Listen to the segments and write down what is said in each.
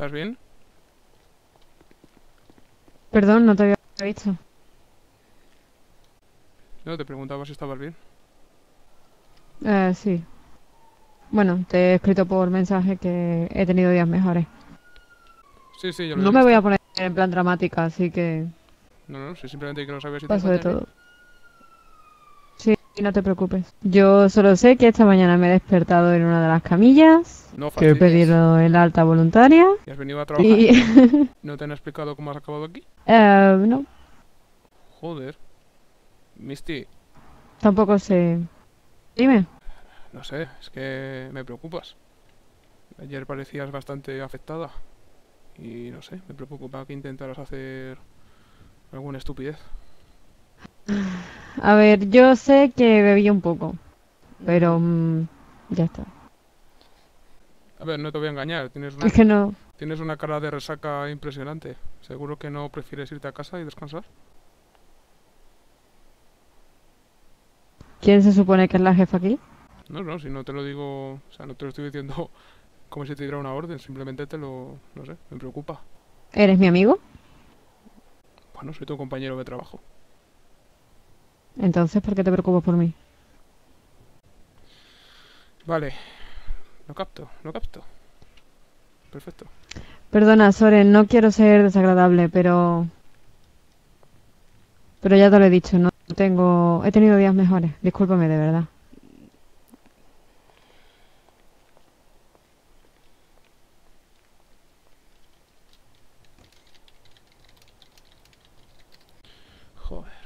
¿Estás bien? Perdón, no te había visto. No, te preguntaba si estabas bien. Eh, sí. Bueno, te he escrito por mensaje que he tenido días mejores. Sí, sí, yo lo No me visto. voy a poner en plan dramática, así que No, no, sí, simplemente que no sabía si te paso de encuentras todo. No te preocupes. Yo solo sé que esta mañana me he despertado en una de las camillas. No que he pedido el alta voluntaria ¿Y has venido a trabajar? y... ¿No te han explicado cómo has acabado aquí? eh, no, Joder. Misty, tampoco sé. Dime. no sé, es que me preocupas. Ayer parecías bastante afectada. Y no sé, me preocupa que intentaras hacer alguna estupidez. A ver, yo sé que bebí un poco, pero mm, ya está. A ver, no te voy a engañar, tienes una, Es que no. tienes una cara de resaca impresionante. ¿Seguro que no prefieres irte a casa y descansar? ¿Quién se supone que es la jefa aquí? No, no, si no te lo digo, o sea, no te lo estoy diciendo como si te diera una orden, simplemente te lo, no sé, me preocupa. ¿Eres mi amigo? Bueno, soy tu compañero de trabajo. Entonces, ¿por qué te preocupas por mí? Vale, lo capto, lo capto. Perfecto. Perdona, Soren, no quiero ser desagradable, pero... Pero ya te lo he dicho, no tengo... He tenido días mejores, discúlpame de verdad. Joder.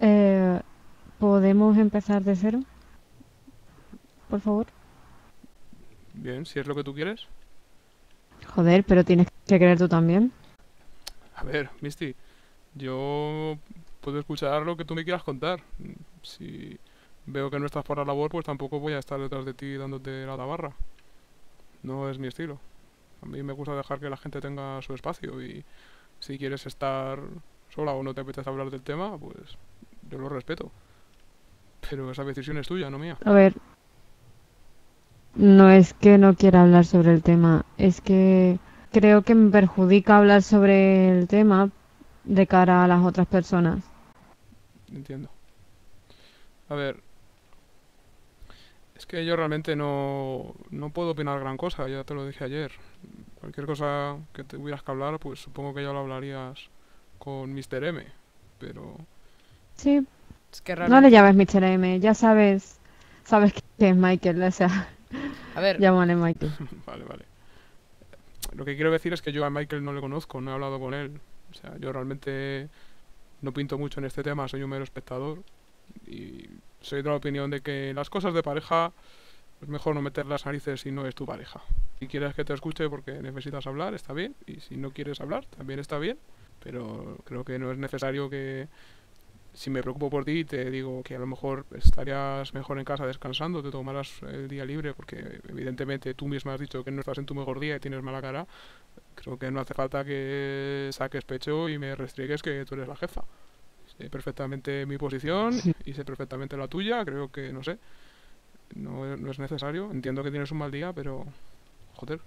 Eh, ¿podemos empezar de cero? Por favor. Bien, si es lo que tú quieres. Joder, pero tienes que querer tú también. A ver, Misty, yo puedo escuchar lo que tú me quieras contar. Si veo que no estás por la labor, pues tampoco voy a estar detrás de ti dándote la tabarra. No es mi estilo. A mí me gusta dejar que la gente tenga su espacio y si quieres estar sola o no te apetece hablar del tema, pues yo lo respeto. Pero esa decisión es tuya, no mía. A ver, no es que no quiera hablar sobre el tema, es que creo que me perjudica hablar sobre el tema de cara a las otras personas. Entiendo. A ver, es que yo realmente no, no puedo opinar gran cosa, ya te lo dije ayer. Cualquier cosa que tuvieras que hablar, pues supongo que ya lo hablarías con Mr. M, pero Sí, Es que no le llames Mr. M, ya sabes, sabes que es Michael, o sea, A ver, llámale Michael. vale, vale. Lo que quiero decir es que yo a Michael no le conozco, no he hablado con él. O sea, yo realmente no pinto mucho en este tema, soy un mero espectador y soy de la opinión de que las cosas de pareja es mejor no meter las narices si no es tu pareja. Si quieres que te escuche porque necesitas hablar, está bien, y si no quieres hablar, también está bien, pero creo que no es necesario que si me preocupo por ti te digo que a lo mejor estarías mejor en casa descansando, te tomarás el día libre porque evidentemente tú misma has dicho que no estás en tu mejor día y tienes mala cara. Creo que no hace falta que saques pecho y me restriegues que tú eres la jefa. Sé perfectamente mi posición y sé perfectamente la tuya, creo que no sé. No, no es necesario. Entiendo que tienes un mal día, pero joder.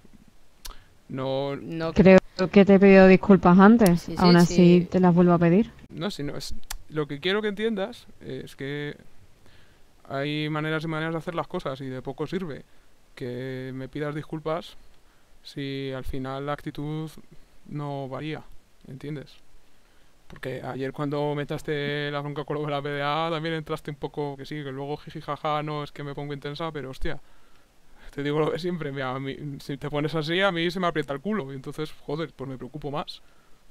No, no, Creo que te he pedido disculpas antes, Sí, sí, aún así sí. te las vuelvo a pedir. No, si no es. Lo que quiero que entiendas es que hay maneras y maneras de hacer las cosas y de poco sirve que me pidas disculpas si al final la actitud no varía, ¿entiendes? Porque ayer cuando metaste la bronca con de la PDA también entraste un poco que sí, que luego jiji jaja no es que me pongo intensa, pero hostia, te digo lo de siempre, mira, a mí- si te pones así a mí se me aprieta el culo y entonces, joder, pues me preocupo más.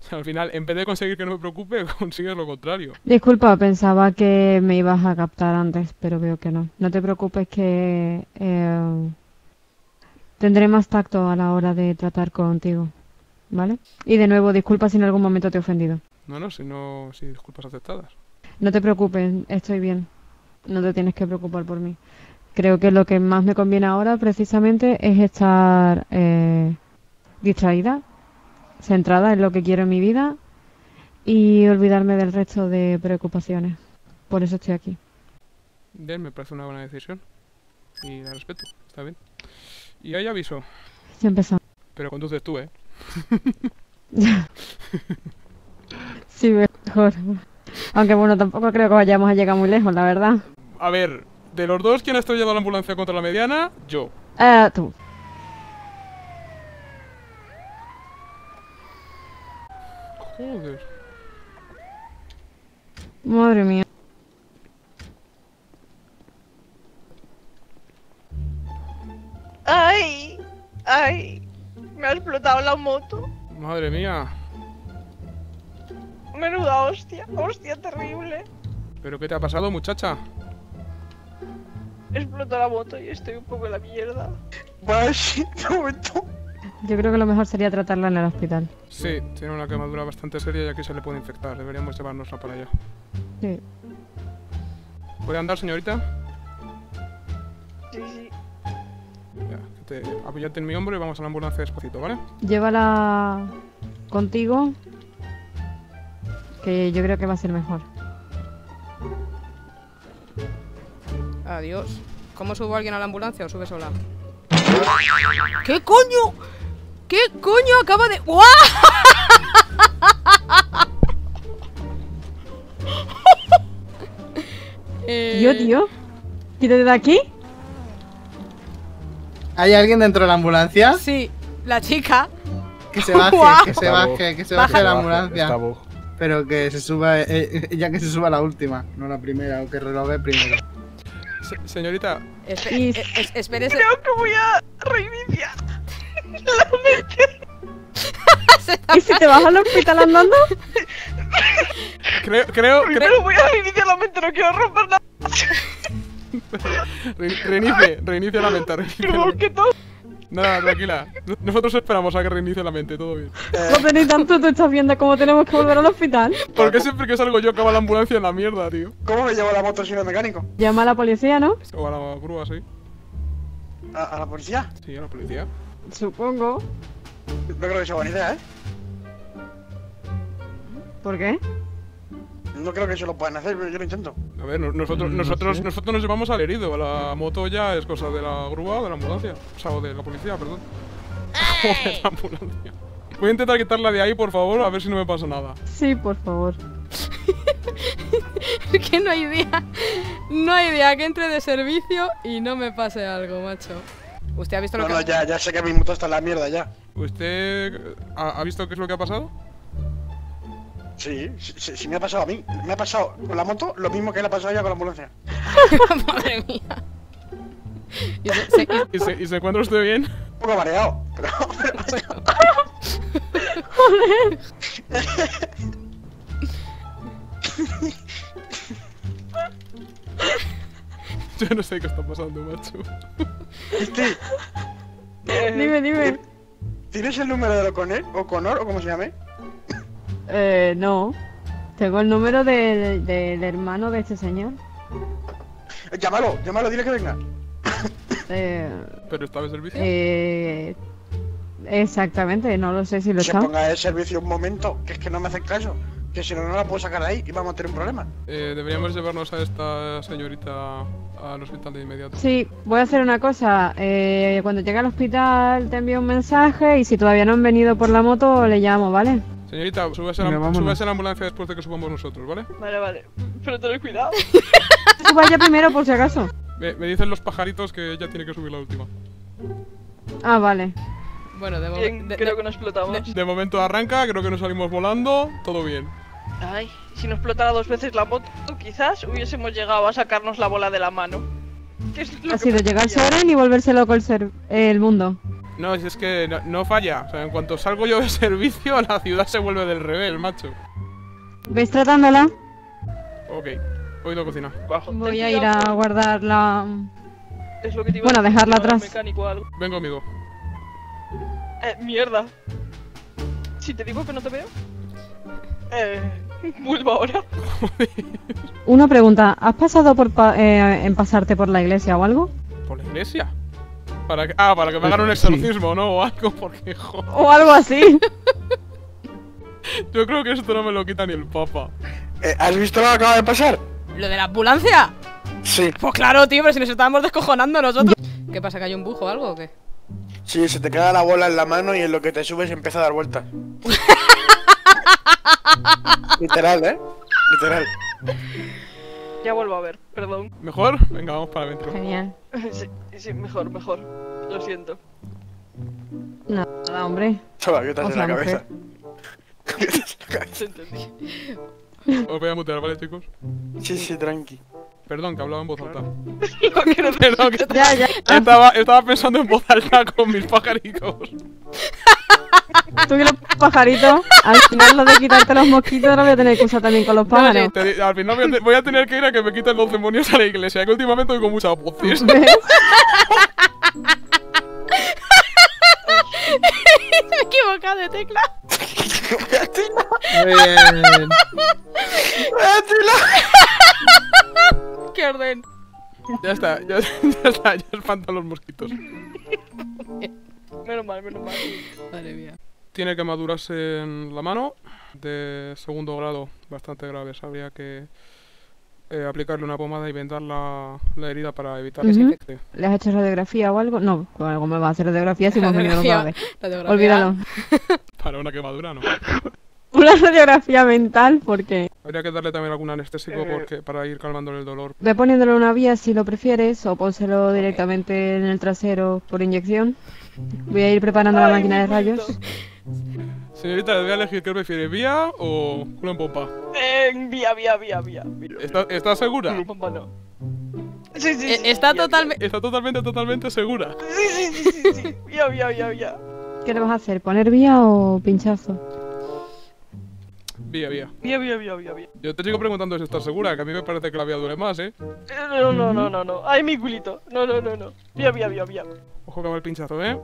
O sea, al final, en vez de conseguir que no me preocupe, consigues lo contrario. Disculpa, pensaba que me ibas a captar antes, pero veo que no. No te preocupes que eh, tendré más tacto a la hora de tratar contigo, ¿vale? Y de nuevo, disculpa si en algún momento te he ofendido. No, no, si no, si disculpas aceptadas. No te preocupes, estoy bien. No te tienes que preocupar por mí. Creo que lo que más me conviene ahora precisamente es estar eh, distraída, centrada en lo que quiero en mi vida y olvidarme del resto de preocupaciones. Por eso estoy aquí. Bien, me parece una buena decisión. Y la respeto, está bien. Y hay aviso, Ya empezamos. pero conduces tú, ¿eh? Sí, mejor. Aunque bueno, tampoco creo que vayamos a llegar muy lejos, la verdad. A ver, de los dos, ¿quién ha estrellado la ambulancia contra la mediana? Yo. Eh, tú. Joder. Madre mía. ¡Ay! ¡Ay! Me ha explotado la moto. Madre mía. Menuda hostia. Hostia terrible. ¿Pero qué te ha pasado, muchacha? Explotó la moto y estoy un poco en la mierda. De momento. Yo creo que lo mejor sería tratarla en el hospital. Sí, tiene una quemadura bastante seria y aquí se le puede infectar. Deberíamos llevárnosla para allá. Sí. ¿Puede andar, señorita? Sí, sí. Ya, te, apóyate en mi hombro y vamos a la ambulancia despacito, ¿vale? Llévala contigo, que yo creo que va a ser mejor. Adiós. ¿Cómo subo a alguien a la ambulancia o sube sola? ¿Qué coño? ¿Qué coño acaba de.? ¡Guau! Eh, Tío, tío. Quítate de aquí. ¿Hay alguien dentro de la ambulancia? Sí, la chica. Que se baje, Guau. que se baje, que se baje de la ambulancia. Pero que se suba, eh, eh, ya que se suba la última, no la primera, o que relogue primero. Se- señorita, Espe- eh, es- espérese. Creo que voy a reiniciar. ¿Y si te vas al hospital andando? creo, creo, creo... Voy a reiniciar la mente, no quiero romper nada. Re- reinicie, reinicie la mente, reinicie todo. Nada, tranquila. Nosotros esperamos a que reinicie la mente, todo bien. No tenéis tanto, tú estás viendo cómo tenemos que volver al hospital. ¿Por qué siempre que salgo yo acaba la ambulancia en la mierda, tío? ¿Cómo me llevo la moto sin el mecánico? Llama a la policía, ¿no? O a la grúa, sí. ¿A, a la policía? Sí, a la policía. Supongo. No creo que sea buena idea, ¿eh? ¿Por qué? No creo que eso lo puedan hacer, pero yo lo intento. A ver, no- nosotros, nosotros, nosotros nos llevamos al herido. La moto ya es cosa de la grúa o de la ambulancia. O sea, o de la policía, perdón. O de la ambulancia. Voy a intentar quitarla de ahí, por favor, a ver si no me pasa nada. Sí, por favor. Es que no hay día. No hay día que entre de servicio y no me pase algo, macho. ¿Usted ha visto lo No, que.? no, ya, ya sé que mi moto está en la mierda ya. ¿Usted ha, ha visto qué es lo que ha pasado? Sí, sí, sí, sí me ha pasado a mí. Me ha pasado con la moto lo mismo que le ha pasado a ella con la ambulancia. Madre mía. Y se- se- y- ¿Y se, y se encuentra usted bien? Un poco mareado, pero... Yo no sé qué está pasando, macho. Cristi, Dime, dime. ¿tienes el número de O'Connor? ¿O'Connor o cómo se llame? Eh, no. Tengo el número del, del hermano de este señor. Eh, Llámalo, llámalo, dile que venga. Eh, ¿Pero estaba en servicio? eh, exactamente, no lo sé si lo Se está. ponga de servicio un momento, que es que no me hacen caso. Que si no, no la puedo sacar de ahí y vamos a tener un problema. Eh, deberíamos llevarnos a esta señorita al hospital de inmediato. Sí, voy a hacer una cosa. eh, cuando llegue al hospital te envío un mensaje y si todavía no han venido por la moto le llamo, ¿vale? Señorita, súbase a, la, súbase a la ambulancia después de que subamos nosotros, ¿vale? Vale, vale. Pero tened cuidado. Tú vaya primero por si acaso. Me, me dicen los pajaritos que ella tiene que subir la última. Ah, vale. Bueno, de momento. creo que no explotamos. De momento arranca, creo que nos salimos volando, todo bien. Ay, si no explotara dos veces la moto, quizás hubiésemos llegado a sacarnos la bola de la mano. ¿Qué es lo Ha que sido llegar? Soren y volverse loco el, ser- el mundo. No, si es que no, no falla. O sea, en cuanto salgo yo de servicio, la ciudad se vuelve del revés, macho. ¿Ves tratándola? Ok, voy a cocina. Bajo. Voy a ir a guardar la... Es lo que te iba bueno, a decir, dejarla atrás. Ven conmigo. Eh, mierda. Si te digo que no te veo. Eh. Vuelvo ahora. Una pregunta, ¿has pasado por pa- eh, en pasarte por la iglesia o algo? ¿Por la iglesia? Para que, ah, para que me hagan un Sí. exorcismo, ¿no? O algo, porque, jo, O algo así. Yo creo que esto no me lo quita ni el papa. Eh, ¿Has visto lo que acaba de pasar? ¿Lo de la ambulancia? Sí. Pues claro, tío, pero si nos estábamos descojonando nosotros. ¿Qué pasa, que hay un bujo o algo o qué? Sí, se te queda la bola en la mano y en lo que te subes empieza a dar vueltas. Literal, ¿eh? Literal. Ya vuelvo a ver, perdón. ¿Mejor? Venga, vamos para adentro. Genial. Sí, sí, mejor, mejor. Lo siento. Nada, hombre. Chaval, ¿qué te sea, la cabeza? mujer. ¿Qué te hace la cabeza? Te entendí. Os voy a mutear, ¿vale, chicos? Sí, sí, tranqui. Perdón, que hablaba en voz alta. Que no- Perdón, que Ya, ya. estaba, estaba pensando en voz alta con mis pajaricos. Tú que los pajaritos, al final lo de quitarte los mosquitos lo voy a tener que usar también con los pájaros. Te al final voy a, te- voy a tener que ir a que me quiten los demonios a la iglesia, que últimamente oigo muchas voces. Me he equivocado de tecla. Muy bien. ¡Qué orden! Ya está, ya, ya está, ya espantan los mosquitos. Menos mal, menos mal. Madre mía. Tiene quemaduras en la mano de segundo grado, bastante graves. Habría que eh, aplicarle una pomada y vendar la, la herida para evitar que se Ujú. infecte. ¿Le has hecho radiografía o algo? No, algo me va a hacer radiografía si hemos venido. Radiografía. Olvídalo. Para una quemadura, ¿no? Una radiografía mental porque... Habría que darle también algún anestésico Eh. porque, para ir calmándole el dolor. Ve poniéndole una vía si lo prefieres o pónselo directamente en el trasero por inyección. Voy a ir preparando la máquina de rayos. Señorita, voy a elegir qué prefiere, vía o culo en pompa. Eh, vía, vía, vía, vía. vía. ¿Está, está segura? Mamá, no. Sí, sí, Eh, sí. Está totalmente. Está totalmente, totalmente segura. Sí, sí, sí, sí, sí. Vía, vía, vía, vía. ¿Qué le vas a hacer? ¿Poner vía o pinchazo? Vía, vía. Vía, vía, vía, vía, vía. Yo te sigo preguntando si estás segura, que a mí me parece que la vía duele más, ¿eh? Eh, No, no, no, no, no. Ay, mi culito. No, no, no, no. Vía, vía, vía, vía. Ojo que va el pinchazo, ¿eh?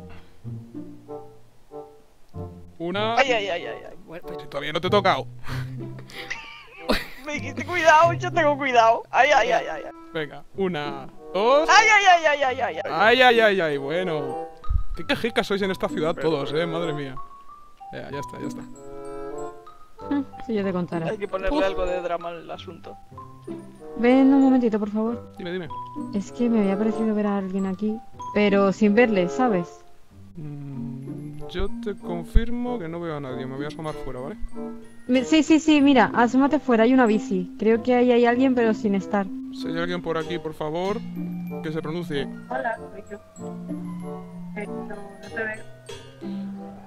Una... Ay, ay, ay, ay, ay. Bueno, pues, Si todavía no te he tocado. Me dijiste cuidado, yo tengo cuidado. Ay, ay, ay, ay. ay. Venga, una, dos... Ay, ay, ay, ay, ay, ay, ay. Ay, ay, ay, ay, bueno. Qué quejicas sois en esta ciudad todos, eh, madre mía. Ya, ya está, ya está. Ah, Si yo te contara. Hay que ponerle Uf. algo de drama al asunto. Ven un momentito, por favor. Dime, dime. Es que me había parecido ver a alguien aquí, pero sin verle, ¿sabes? Mm, yo te confirmo que no veo a nadie, me voy a asomar fuera, ¿vale? Sí, sí, sí, mira, asómate fuera, hay una bici. Creo que ahí hay alguien, pero sin estar. Si hay alguien por aquí, por favor, que se pronuncie. Hola, soy yo. Eh, no, no te veo.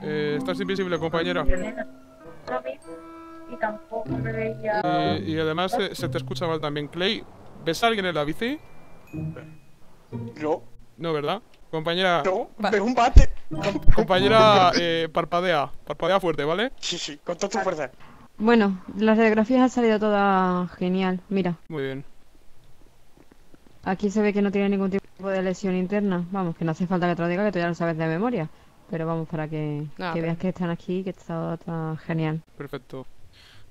Eh, estás invisible, compañera. Elena. Y tampoco me veía. Y, y además eh, se te escucha mal también. Clay, ¿ves a alguien en la bici? No, No, ¿verdad? Compañera, no, veo un bate. compañera, eh, parpadea. Parpadea fuerte, ¿vale? Sí, sí, con toda tu fuerza. Bueno, las radiografías han salido todas genial. Mira, Muy bien. aquí se ve que no tiene ningún tipo de lesión interna. Vamos, que no hace falta que te lo diga, que tú ya lo sabes de memoria. Pero vamos, para que, Ah, que pero- veas que están aquí, que está, está genial. Perfecto.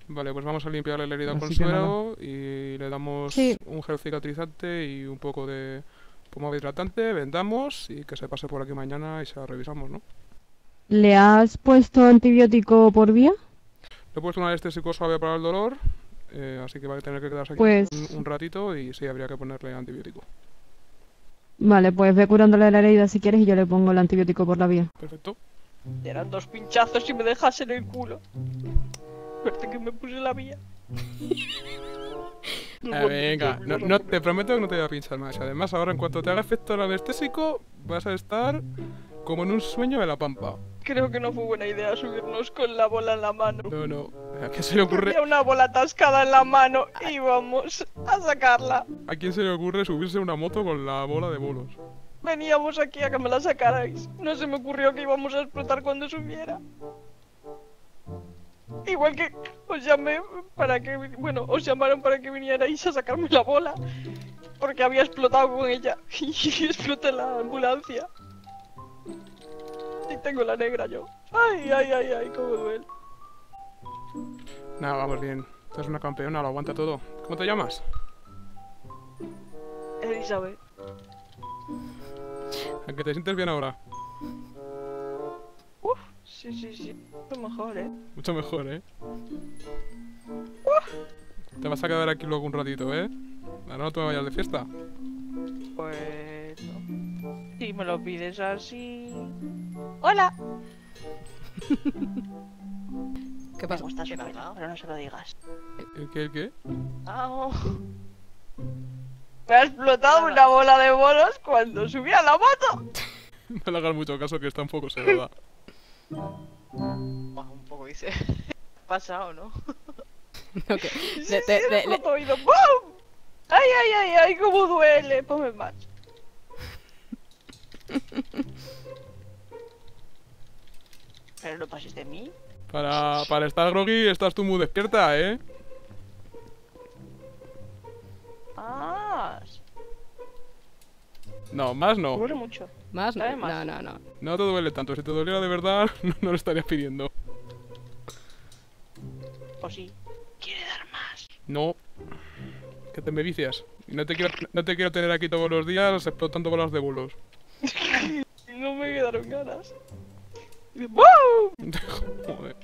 Vale, pues vamos a limpiarle la herida con Así nada. suero y le damos Sí. un gel cicatrizante y un poco de pomada hidratante, vendamos y que se pase por aquí mañana y se la revisamos, ¿no? ¿Le has puesto antibiótico por vía? Le he puesto un anestésico suave para el dolor, eh, así que va a tener que quedarse aquí Pues- un, un ratito y sí, habría que ponerle antibiótico. Vale, pues ve curándole la herida si quieres y yo le pongo el antibiótico por la vía. Perfecto. Eran dos pinchazos y me dejas en el culo. Suerte que me puse la vía. Ah, venga, no, no- te prometo que no te voy a pinchar más. Además, ahora en cuanto te haga efecto el anestésico, vas a estar como en un sueño de la pampa. Creo que no fue buena idea subirnos con la bola en la mano. No, no. ¿A quién se le ocurre, Había una bola atascada en la mano y vamos a sacarla. a quién se le ocurre subirse a una moto con la bola de bolos? veníamos aquí a que me la sacarais. No se me ocurrió que íbamos a explotar cuando subiera. Igual que os llamé para que, bueno, os llamaron para que vinierais a sacarme la bola. Porque había explotado con ella. Y exploté la ambulancia. Y tengo la negra yo. Ay, ay, ay, ay, cómo duele. Nada, vamos bien. Tú eres una campeona, lo aguanta todo. ¿Cómo te llamas? Elizabeth. ¿A que te sientes bien ahora? Sí, sí, sí. Lo mejor, ¿eh? Mucho mejor, ¿eh? Te vas a quedar aquí luego un ratito, ¿eh? Ahora no te vayas de fiesta. Pues... no. Si me lo pides así... ¡Hola! ¿Qué Me pasa? gusta su pelo, pero no se lo digas. ¿El qué? ¿El qué? Au. Me ha explotado una bola de bolos cuando subí a la moto. No le hagas mucho caso que está un poco sedada. Un poco hice. Pasado, ¿no? No, que- Sí, le- sí, te- el le- le- puto oído. ¡Bum! ¡Ay, ay, ay, ay! ¡Cómo duele! Ponme más. Pero no pases de mí. Para, para estar groggy estás tú muy despierta, ¿eh? Ah, No, más no. duele mucho. ¿Más? No, más. no, no. no. No te duele tanto. Si te doliera de verdad, no, no lo estarías pidiendo. O sí. Quiere dar más. No. Que te me vicias. Y no te quiero, no te quiero tener aquí todos los días explotando bolas de bolos. No me quedaron ganas. ¡Bum! Joder.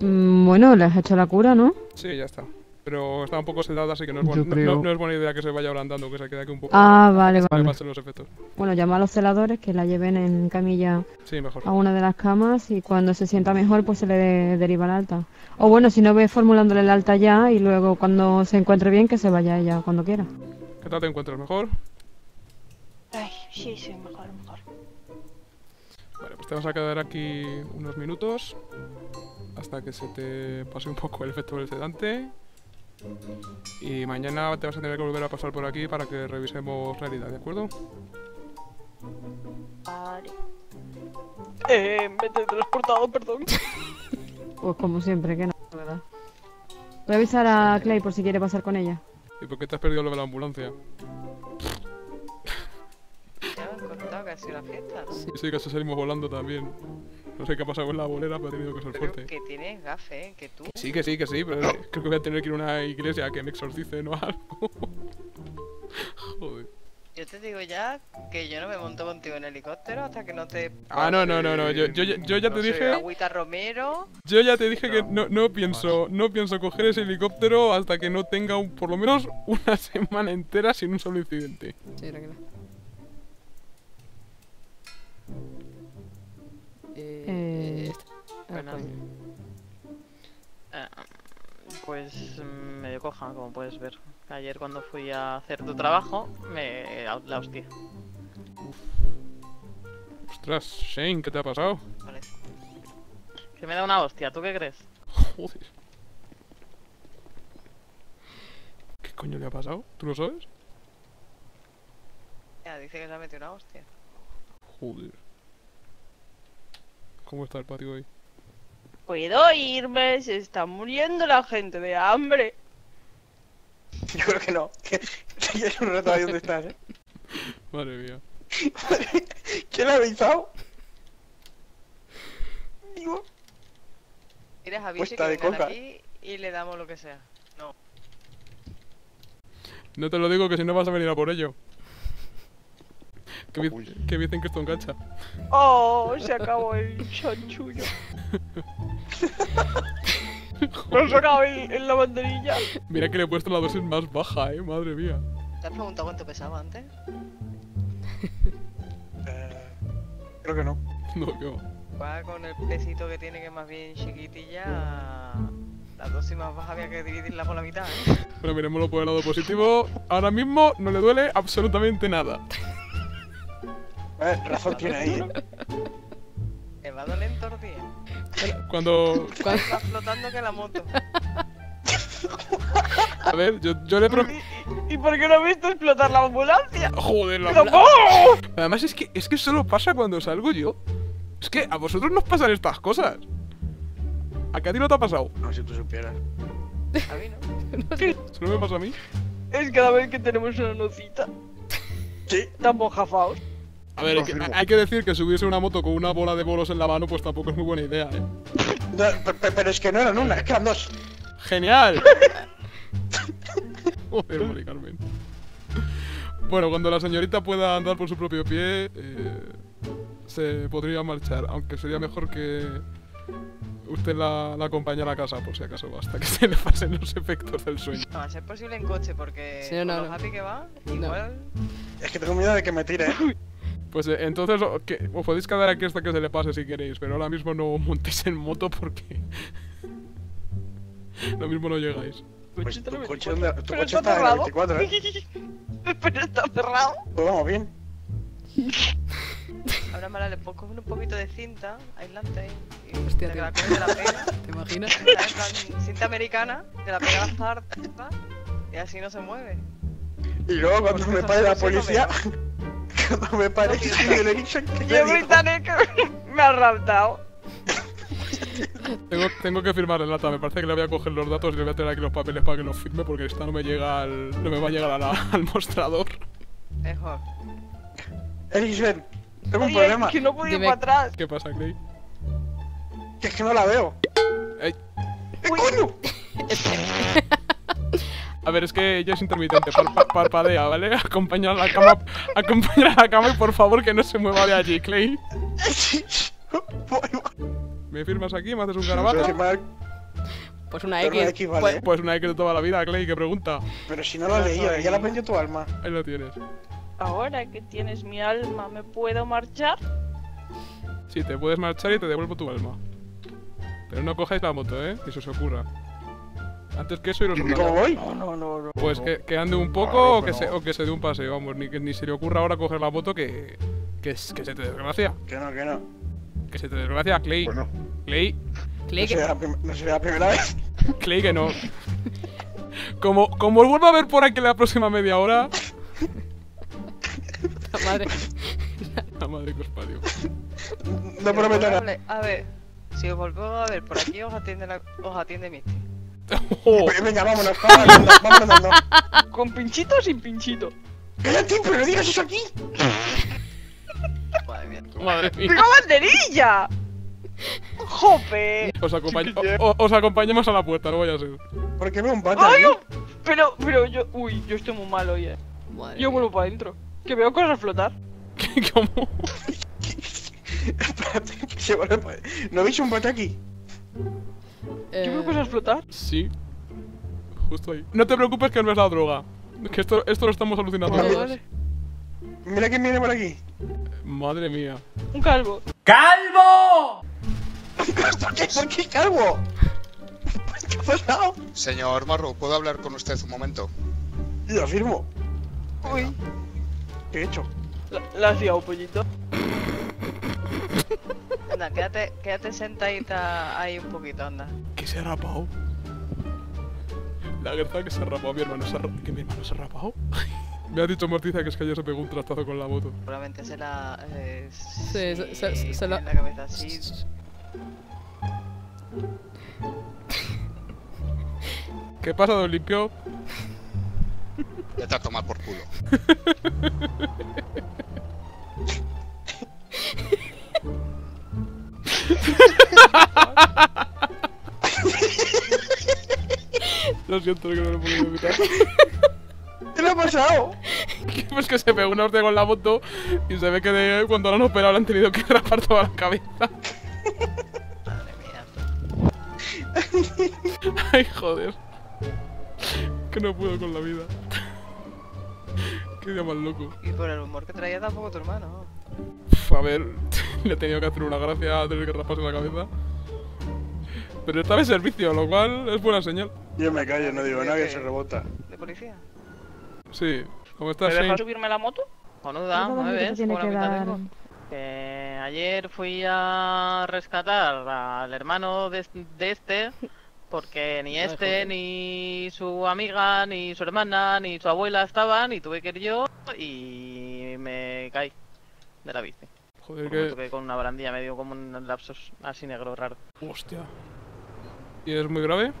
Mm, bueno, le has hecho la cura, ¿no? Sí, ya está. Pero está un poco sedada, así que no es, Yo buen- no- creo- no- no es buena idea que se vaya ablandando, que se quede aquí un poco. Ah, vale, vale. pasen los efectos. Bueno, llama a los celadores que la lleven en camilla Sí, mejor. a una de las camas y cuando se sienta mejor pues se le de- deriva el alta. O bueno, si no ve formulándole el alta ya y luego cuando se encuentre bien que se vaya ella cuando quiera. ¿Qué tal te encuentras? ¿Mejor? Ay, sí, sí, mejor, mejor. Vale, pues te vas a quedar aquí unos minutos hasta que se te pase un poco el efecto del sedante. Y mañana te vas a tener que volver a pasar por aquí para que revisemos realidad, ¿de acuerdo? Vale. Eh, me he transportado, perdón. Pues como siempre, que no, ¿verdad? Voy a avisar a Clay por si quiere pasar con ella. ¿Y por qué te has perdido lo de la ambulancia? Ya me han contado que ha sido la fiesta. Y sí, que se salimos volando también. No sé qué ha pasado con la bolera, pero ha tenido que ser fuerte. que tienes gafe, ¿eh? Que tú. Sí, que sí, que sí, pero creo que voy a tener que ir a una iglesia que me exorcicen o algo. Joder. Yo te digo ya que yo no me monto contigo en helicóptero hasta que no te. Ah, no, no, no, no. Yo, yo, ya- yo ya te dije. Agüita Romero. Yo ya te dije que no, no pienso, no pienso coger ese helicóptero hasta que no tenga un- por lo menos una semana entera sin un solo incidente. Sí, tranquila. Eh, bueno. Eh, pues mm, medio coja, como puedes ver. Ayer cuando fui a hacer tu trabajo, me la hostia. Ostras, Shane, ¿qué te ha pasado? Parece. Que me da una hostia, ¿tú qué crees? Joder. ¿Qué coño le ha pasado? ¿Tú lo sabes? Ya, dice que se ha metido una hostia. Joder. ¿Cómo está el patio hoy? Puedo irme, se está muriendo la gente de hambre. Yo creo que no. Que que es un rato ahí donde estás, ¿eh? Madre mía. ¿Quién ha avisado? Digo, Eres a Puesta de vengan aquí y le damos lo que sea. No. No te lo digo que si no vas a venir a por ello. Que, vi- Uy. que dicen que esto engancha. Oh, se acabó el chanchullo. No se acaba en, en la banderilla. Mira que le he puesto la dosis más baja, eh, madre mía. ¿Te has preguntado cuánto pesaba antes? eh, creo que no. No, que va. Va con el pesito que tiene que más bien chiquitilla. La dosis más baja había que dividirla por la mitad, ¿eh? Pero miremoslo por el lado positivo. Ahora mismo no le duele absolutamente nada. Eh, razón tiene ahí, ¿eh? Me va días. Cuando, Cuando- Va flotando que la moto. A ver, yo, yo le pro... ¿Y, y por qué no he visto explotar la ambulancia? Joder, la ambulancia. Además es que, es que solo pasa cuando salgo yo. Es que a vosotros nos pasan estas cosas. ¿A qué a ti no te ha pasado? No, si tú supieras. A mí no. ¿Solo me pasa a mí? Es cada vez que tenemos una nocita. Sí. Estamos jafaos. A ver, hay que, Confirmo. hay que decir que subirse una moto con una bola de bolos en la mano pues tampoco es muy buena idea, ¿eh? No, pero es que no eran una, es que eran dos. ¡Genial! Joder, Mari Carmen. Bueno, cuando la señorita pueda andar por su propio pie, eh, se podría marchar, aunque sería mejor que usted la, la acompañara a casa, por si acaso, hasta que se le pasen los efectos del sueño. No, a ser posible en coche, porque Sí, no, con no. lo happy que va, igual... Es que tengo miedo de que me tire, ¿eh? Pues eh, entonces os podéis quedar aquí hasta que se le pase si queréis, pero ahora mismo no montéis en moto porque... Lo mismo no llegáis. Pues tu coche, 24. anda- tu Pero coche está está en la cerrado. 24, ¿eh? Pero está cerrado. Pues vamos bien. Ahora Mara le pongo un poquito de cinta aislante ahí. Y Hostia, te la coges de la pega. ¿Te imaginas? cinta americana, te la pega a la zarpa y así no se mueve. Y luego cuando Pues me pare la policía, me pare No piensa. el Ericsson, ¿qué Y le el digo? británico me ha raptado. Tengo, tengo que firmar el lata, me parece que le voy a coger los datos y le voy a traer aquí los papeles para que los firme porque esta no me llega al, no me va a llegar a la- al mostrador. Mejor. Ericsson, tengo un Oye, problema, que no puedo ir Dime. para atrás. ¿Qué pasa, Clay? que es que no la veo. Ey, ¿Qué coño? a ver, es que ella es intermitente, par- par- parpadea, ¿vale? Acompañar a la cama, acompañar a la cama y por favor que no se mueva de allí, Clay. ¿Me firmas aquí? ¿Me haces un garabato? Pues una pero una X. X, vale, Pues, ¿eh? pues una X de toda la vida, Clay, ¿qué pregunta? Pero si no la leía, ya la aprendió tu alma. Ahí lo tienes. Ahora que tienes mi alma, ¿me puedo marchar? Sí, te puedes marchar y te devuelvo tu alma. Pero no cojáis la moto, ¿eh? Que se os ocurra. Antes que eso, iros una- ¿Cómo voy? No, no, no, no. Pues que, que ande un poco Claro o, que se, o que se dé un paseo, vamos, ni que ni se le ocurra ahora coger la moto que, que, es- que se te desgracia. Que no, que no. Que se te desgracia, Clay. Bueno, Clay, Clay, no que- sería, la prim- no la primera vez. Clay que no. Como, como os vuelva a ver por aquí la próxima media hora. la madre. La madre que os parió. No prometo nada. A ver, si os volvemos a ver por aquí, os atiende, la, os atiende Misty. Oh, Venga, vámonos, vámonos, vámonos. ¿Con pinchito o sin pinchito? ¡Cállate, pero no digas eso aquí! Madre mía. madre mía. ¡Tengo banderilla! ¡Jope! Os, acompañ- o- o- os acompañamos a la puerta, no vaya a ser. ¿Por qué veo un pata ¡Ay, no! Pero, pero yo... Uy, yo estoy muy mal hoy, eh. Madre Yo mía. vuelvo para adentro. Que veo cosas flotar. ¿Cómo? Espérate, que se vuelve pa- ¿No veis un pata aquí? Yo veo Eh, cosas flotar. Sí. Justo ahí. No te preocupes que no es la droga. Que esto, esto lo estamos alucinando. Vale, vale. Mira quién viene por aquí. Madre mía. Un calvo. ¿Por qué? ¿Por qué calvo? ¿Qué ha pasado? Señor Marro, ¿puedo hablar con usted un momento? Lo afirmo. Uy, ¿Qué he hecho? la, la has liado, pollito. Anda, quédate, quédate sentadita ahí un poquito, anda. ¿Qué se ha rapado? La verdad que se ha rapado, mi hermano se ha, ¿Que mi hermano se ha rapado? Me ha dicho Morticia que es que ayer se pegó un trastazo con la moto. Seguramente se la... Eh, Sí, se- se- se la cabeza así. ¿Qué pasa, don limpio? Vete a tomar por culo. Lo siento que no lo he podido evitar. ¿Qué le ha pasado? pues que se pegó una hostia con la moto y se ve que de- cuando lo han operado le han tenido que rapar toda la cabeza. Madre mía. Ay, joder. Que no puedo con la vida. Qué día más loco. Y por el humor que traía tampoco tu hermano. A ver, le he tenido que hacer una gracia a tener que raparse la cabeza. Pero estaba en servicio, lo cual es buena señal. Yo me callo, no digo nada que se rebota. ¿De policía? Sí. ¿Cómo ¿Me estás, dejas Shane? subirme la moto? Conuda, ¿Cuánto ¿me dinero te ves? tengo. Que ayer fui a rescatar al hermano de, de este Porque ni este, ni su amiga, ni su hermana, ni su abuela estaban, y tuve que ir yo y me caí de la bici. Joder, Me que... toqué con una barandilla, me dio como un lapsus así negro raro. Hostia. ¿Y es muy grave?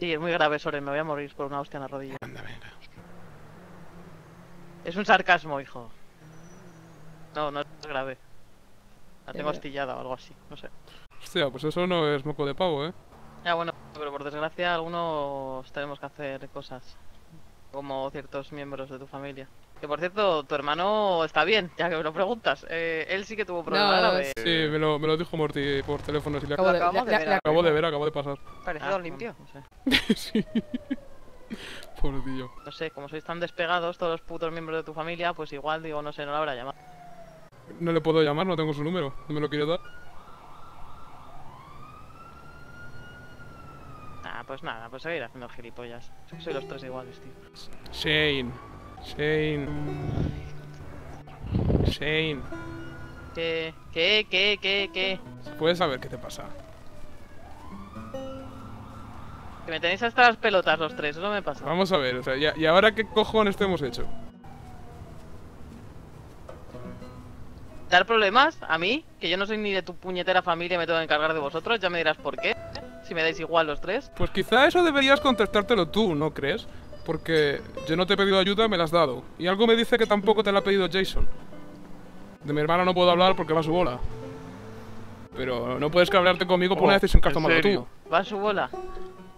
Sí, es muy grave, Soren, me voy a morir por una hostia en la rodilla. Anda, venga. Es un sarcasmo, hijo. No, no es grave. La tengo Eh. astillada o algo así, no sé. Hostia, pues eso no es moco de pavo, ¿eh? Ya bueno, pero por desgracia algunos tenemos que hacer cosas. Como ciertos miembros de tu familia. Que por cierto, tu hermano está bien, ya que me lo preguntas. Eh, él sí que tuvo problemas No, graves. Sí, me lo, me lo dijo Morty por teléfono. Si le Acabo de, la- de la- ver la- acabo de ver, acabo de pasar. Parecido Ah, limpio. No sé. sí. Por Dios. no sé, como sois tan despegados todos los putos miembros de tu familia, pues igual digo, no sé, no lo habrá llamado. No le puedo llamar, no tengo su número. ¿No me lo quiere dar? Ah, pues nada, pues seguir haciendo gilipollas. Soy los tres iguales, tío. Shane. Shane. Shane. ¿Qué? ¿Qué? ¿Qué? ¿Qué? ¿Qué? ¿Puedes saber qué te pasa? Que me tenéis hasta las pelotas los tres, eso me pasa. Vamos a ver, o sea, ¿y, y ahora qué cojones te hemos hecho? dar problemas a mí, que yo no soy ni de tu puñetera familia y me tengo que encargar de vosotros, ya me dirás por qué. Si me dais igual los tres. Pues quizá eso deberías contestártelo tú, ¿no crees? Porque yo no te he pedido ayuda, me la has dado. Y algo me dice que tampoco te la ha pedido Jason. De mi hermana no puedo hablar porque va a su bola. Pero no puedes cabrarte conmigo por una Oh, decisión que has ¿en tomado tú. Va a su bola.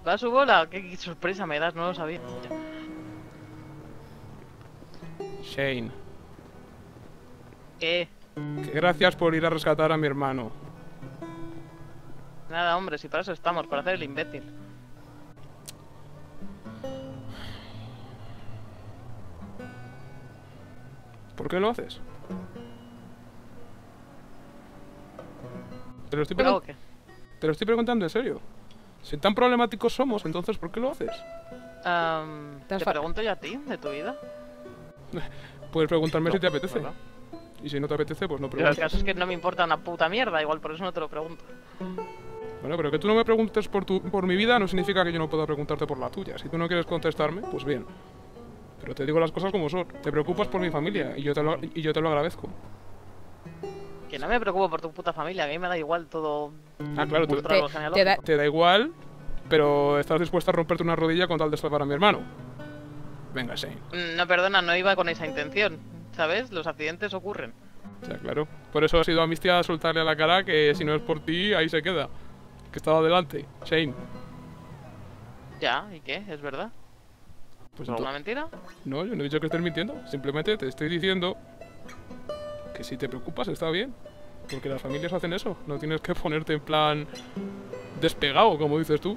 Va a su bola. ¿Qué, qué sorpresa me das, no lo sabía. Shane, ¿Qué? que gracias por ir a rescatar a mi hermano. Nada, hombre, si para eso estamos, para hacer el imbécil. ¿Por qué lo haces? Te lo estoy, ¿Pero pregun- qué? te lo estoy preguntando en serio. Si tan problemáticos somos, entonces ¿por qué lo haces? Am, Te pregunto yo a ti, de tu vida. Puedes preguntarme si te apetece. ¿verdad? Y si no te apetece, pues no Pero el preguntes. caso es que no me importa una puta mierda, igual por eso no te lo pregunto. Bueno, pero que tú no me preguntes por, tu, por mi vida no significa que yo no pueda preguntarte por la tuya. Si tú no quieres contestarme, pues bien. Pero te digo las cosas como son. Te preocupas por mi familia y yo te lo, y yo te lo agradezco. Que no me preocupo por tu puta familia, que a mí me da igual todo. Ah, claro, Te- te genealógico. da- te da igual, pero estás dispuesta a romperte una rodilla con tal de salvar a mi hermano. Venga, Shane. Mm, No, perdona, no iba con esa intención. ¿Sabes? Los accidentes ocurren. Sea, claro. Por eso ha sido amistad soltarle a la cara que si no es por ti, ahí se queda. Que estaba delante. Shane. Ya, ¿y qué? ¿Es verdad? Pues ¿Alguna mentira? No, yo no he dicho que estés mintiendo. Simplemente te estoy diciendo que si te preocupas está bien. Porque las familias hacen eso. No tienes que ponerte en plan despegado, como dices tú.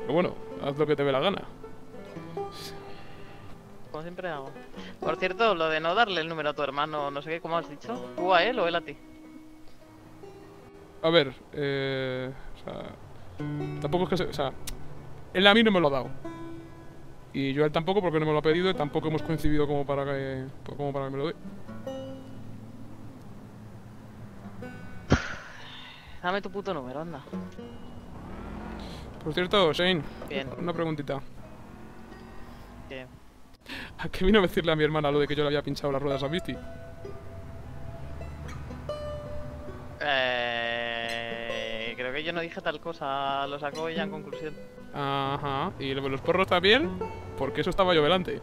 Pero bueno, haz lo que te dé la gana. Como siempre hago. Por cierto, lo de no darle el número a tu hermano, no sé qué, ¿cómo has dicho? ¿Tú a él o él a ti? A ver, eh, o sea, tampoco es que se, o sea, él a mí no me lo ha dado. Y yo a él tampoco porque no me lo ha pedido y tampoco hemos coincidido como para que, como para que me lo dé. Dame tu puto número, anda. Por cierto, Shane, Bien. una preguntita. ¿Qué? ¿A qué vino a decirle a mi hermana lo de que yo le había pinchado las ruedas a Misty? Eh, que yo no dije tal cosa, lo sacó ella en conclusión. Ajá. ¿Y lo de los porros también? Porque eso estaba yo delante.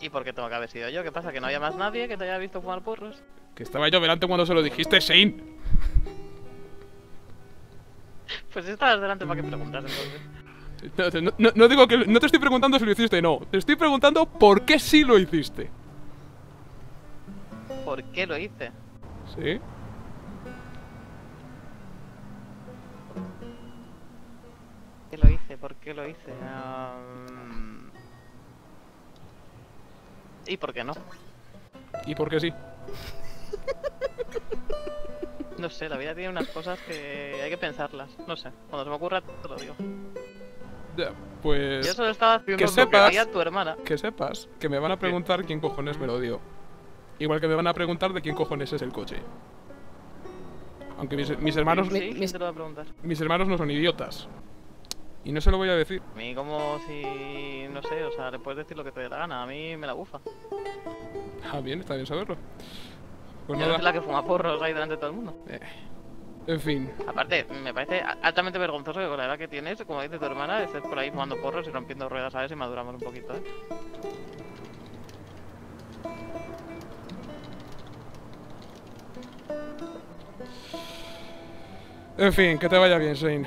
¿Y por qué tengo que haber sido yo? ¿Qué pasa? ¿Que no había más nadie que te haya visto fumar porros? Que estaba yo delante cuando se lo dijiste, Shane. Pues estabas delante para que preguntas entonces. No, no- no digo que... No te estoy preguntando si lo hiciste, no. Te estoy preguntando por qué sí lo hiciste. ¿Por qué lo hice? ¿Sí? Hice? ¿Por qué lo hice? ¿Y por qué no? ¿Y por qué sí? No sé, la vida tiene unas cosas que hay que pensarlas. No sé, cuando se me ocurra te lo digo. Ya, pues... Yo solo estaba haciendo que lo que sepas- haría tu hermana. Que sepas que me van a preguntar quién cojones me lo dio. Igual que me van a preguntar de quién cojones es el coche. Aunque mis, mis hermanos, Sí, Mi- ¿quién mis- te lo va a preguntar? mis hermanos no son idiotas. Y no se lo voy a decir. A mí como si... no sé, o sea, le puedes decir lo que te dé la gana. A mí me la bufa. Ah, bien, está bien saberlo. Pues Yo nada. la que fuma porros ahí delante de todo el mundo. Eh, En fin, Aparte, me parece altamente vergonzoso que con la edad que tienes, como dice tu hermana, estés por ahí fumando porros y rompiendo ruedas a ver si maduramos un poquito, ¿eh? en fin, que te vaya bien, Shane.